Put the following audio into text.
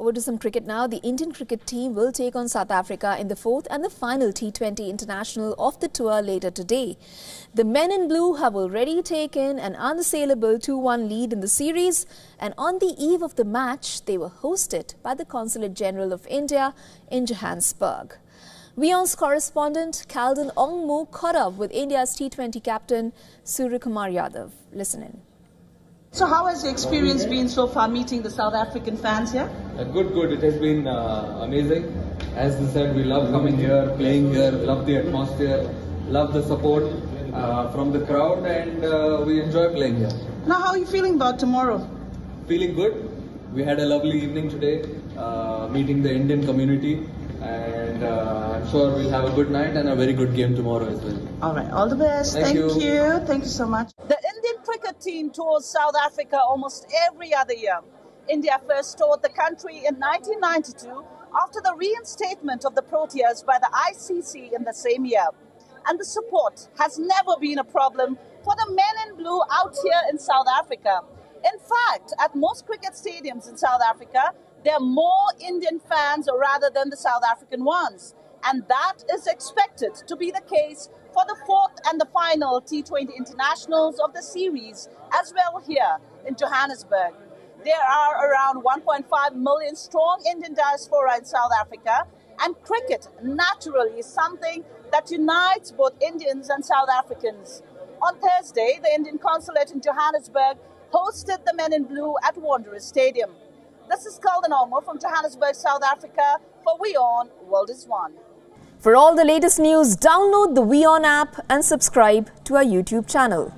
Over to some cricket now. The Indian cricket team will take on South Africa in the fourth and the final T20 international of the tour later today. The men in blue have already taken an unassailable 2-1 lead in the series and on the eve of the match, they were hosted by the Consulate General of India in Johannesburg. WION's correspondent Kalden Ongmu caught up with India's T20 captain Suryakumar Yadav. Listen in. So how has the experience been so far meeting the South African fans here? Uh, good, good. It has been uh, amazing. As I said, we love coming here, playing here, love the atmosphere, love the support uh, from the crowd and uh, we enjoy playing here. Now how are you feeling about tomorrow? Feeling good. We had a lovely evening today, uh, meeting the Indian community and uh, I'm sure we'll have a good night and a very good game tomorrow as well. All right, all the best. Thank Thank, you. you. Thank you so much. The Team tours South Africa almost every other year. India first toured the country in 1992 after the reinstatement of the Proteas by the ICC in the same year. And the support has never been a problem for the men in blue out here in South Africa. In fact, at most cricket stadiums in South Africa, there are more Indian fans or rather than the South African ones. And that is expected to be the case for the fourth and the final T20 internationals of the series, as well here in Johannesburg. There are around 1.5 million strong Indian diaspora in South Africa, and cricket naturally is something that unites both Indians and South Africans. On Thursday, the Indian consulate in Johannesburg hosted the men in blue at Wanderers Stadium. This is Ongmu from Johannesburg, South Africa. For WION, World is One. For all the latest news, download the WION app and subscribe to our YouTube channel.